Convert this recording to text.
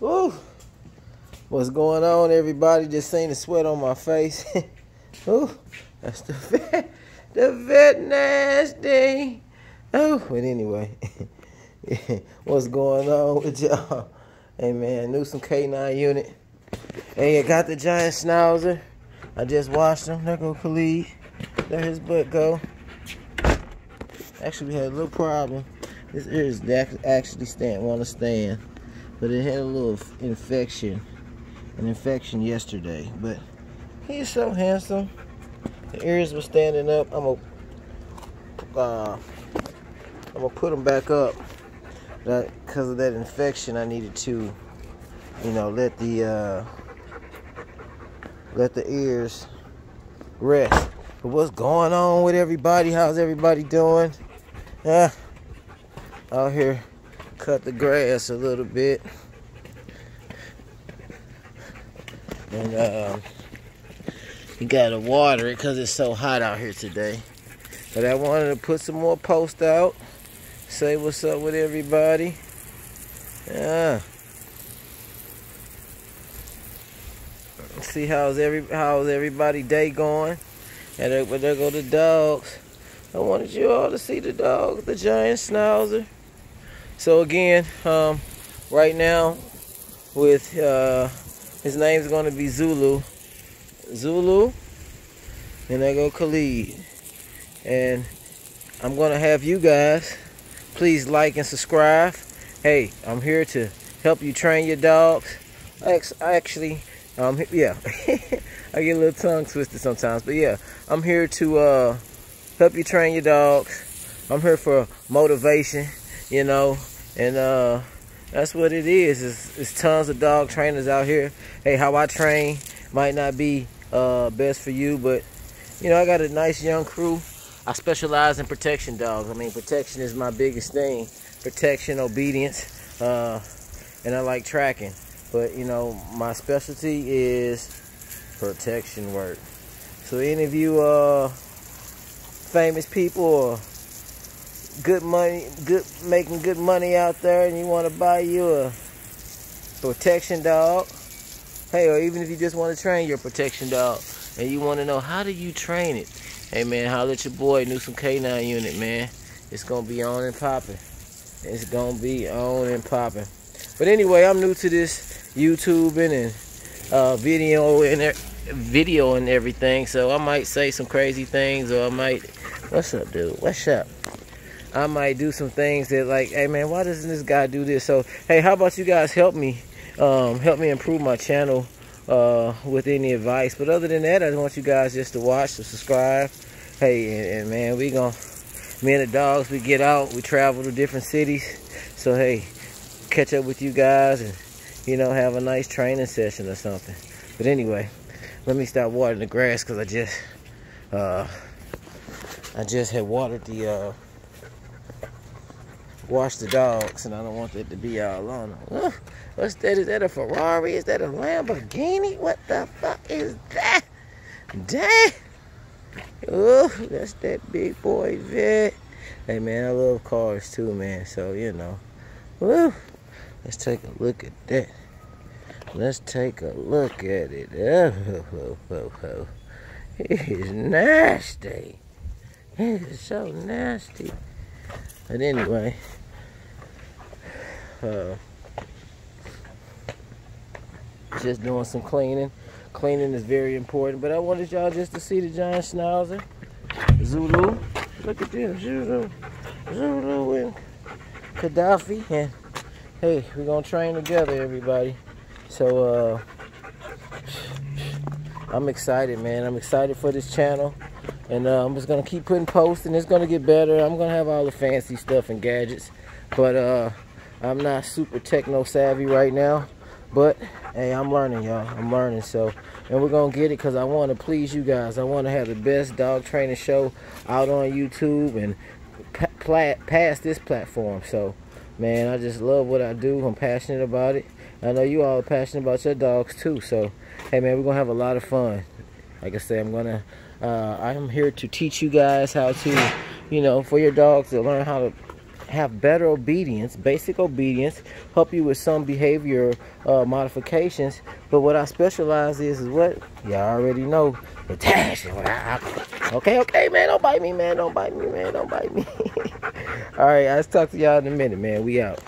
Woo. What's going on, everybody? Just seeing the sweat on my face. Ooh, that's the vet. The vet nasty. Oh, but anyway, what's going on with y'all? Hey man, Newsome K9 unit. Hey, I got the giant schnauzer. I just washed him. There go Khalid. There his butt go. Actually, we had a little problem. This ear is actually stand want to stand, but it had a little infection, an infection yesterday. But he's so handsome. The ears were standing up. I'm gonna, uh, I'm gonna put them back up. That because of that infection, I needed to, you know, let the uh, let the ears rest. But what's going on with everybody? How's everybody doing? Yeah, out here cut the grass a little bit. And um, you gotta water it because it's so hot out here today. But I wanted to put some more posts out. Say what's up with everybody. Yeah. See how's every how's everybody day going. And there, there go the dogs. I wanted you all to see the dog, the giant schnauzer. So again, um, right now, with uh, his name's gonna be Zulu. Zulu, and I go Khalid. And I'm gonna have you guys please like and subscribe. Hey, I'm here to help you train your dogs. Actually, um, yeah, I get a little tongue twisted sometimes, but yeah, I'm here to uh, help you train your dogs. I'm here for motivation, you know, and uh, that's what it is. It's, it's tons of dog trainers out here. Hey, how I train might not be uh, best for you, but you know, I got a nice young crew. I specialize in protection dogs. I mean, protection is my biggest thing. Protection, obedience, uh, and I like tracking. But you know, my specialty is protection work. So any of you uh, famous people or good money, good making good money out there, and you want to buy you a protection dog, hey, or even if you just want to train your protection dog, and you want to know how do you train it, hey man, holler at your boy, Newsome K9 unit, man. It's gonna be on and popping. It's gonna be on and popping. But anyway, I'm new to this YouTubing and uh, video and video and everything, so I might say some crazy things, or I might What's up, dude? What's up? I might do some things that like, hey man, why doesn't this guy do this? So, hey, how about you guys help me, um, help me improve my channel uh, with any advice? But other than that, I want you guys just to watch, to subscribe. Hey, and, and man, we gonna, me and the dogs, we get out, we travel to different cities. So hey, catch up with you guys and you know have a nice training session or something. But anyway, let me stop watering the grass because I just. Uh, I just had watered the, uh, washed the dogs, and I don't want that to be all on them. what's that? Is that a Ferrari? Is that a Lamborghini? What the fuck is that? Dang! Oh, that's that big boy vet. Hey man, I love cars too, man. So you know, woo. Let's take a look at that. Let's take a look at it. Oh, oh, oh, oh. It is nasty. It's so nasty. But anyway, uh, just doing some cleaning. Cleaning is very important. But I wanted y'all just to see the giant schnauzer. Zulu. Look at this. Zulu. Zulu and Gaddafi. And hey, we're to train together, everybody. So, uh, I'm excited, man. I'm excited for this channel. And uh, I'm just going to keep putting posts and it's going to get better. I'm going to have all the fancy stuff and gadgets. But uh, I'm not super techno savvy right now. But, hey, I'm learning, y'all. I'm learning. So, and we're going to get it because I want to please you guys. I want to have the best dog training show out on YouTube and past this platform. So, man, I just love what I do. I'm passionate about it. I know you all are passionate about your dogs too. So, hey, man, we're going to have a lot of fun. Like I said, I'm going to uh, I'm here to teach you guys how to, you know, for your dogs to learn how to have better obedience, basic obedience, help you with some behavior uh, modifications. But what I specialize is, is what? Y'all already know. Okay, okay, man. Don't bite me, man. Don't bite me, man. Don't bite me. All right, I'll talk to y'all in a minute, man. We out.